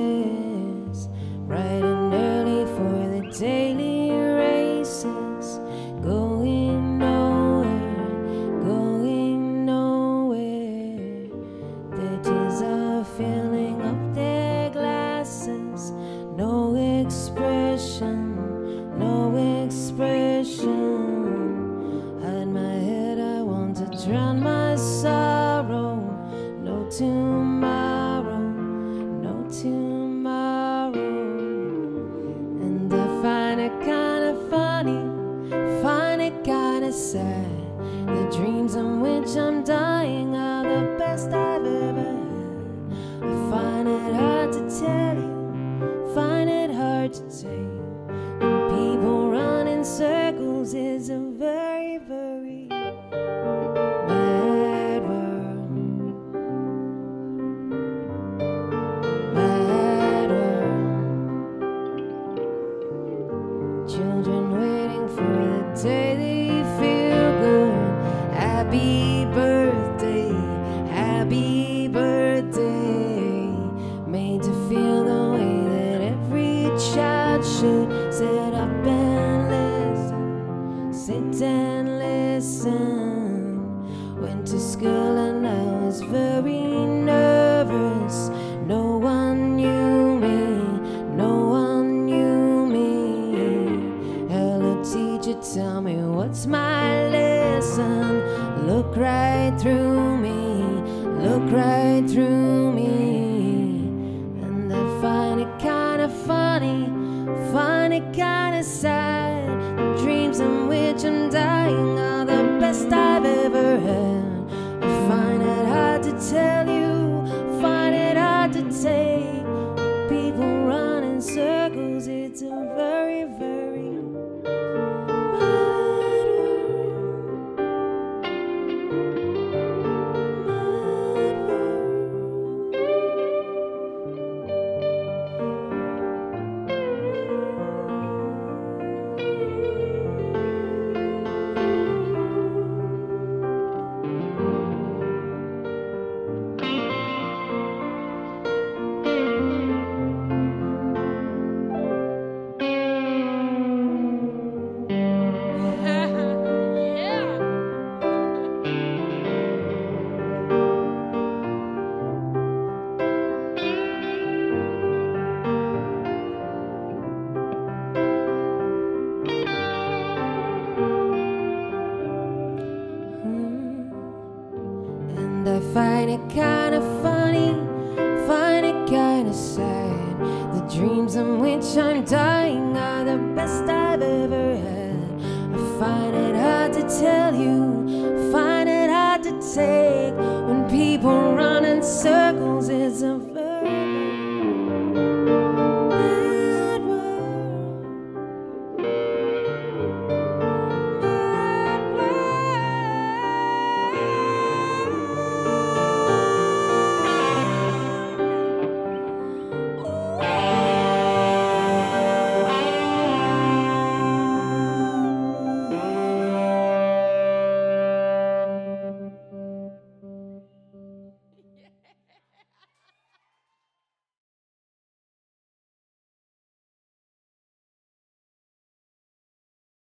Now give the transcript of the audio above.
races, bright and early for the daily races, going nowhere, going nowhere. Ditches are filling up their glasses, no expression, no expression. Hide my head, I want to drown my sorrow, no tune. Sad. The dreams in which I'm dying are the best I've ever had. I find it hard to tell you, find it hard to take. When people run in circles, is a listen. Went to school and I was very nervous. No one knew me, no one knew me. Hello, teacher, tell me what's my lesson. Look right through me, look right through me. And I find it kinda funny, find it kinda sad. Tell I find it kinda funny, find it kinda sad. The dreams in which I'm dying are the best I've ever had. I find it hard to tell you, find it hard to take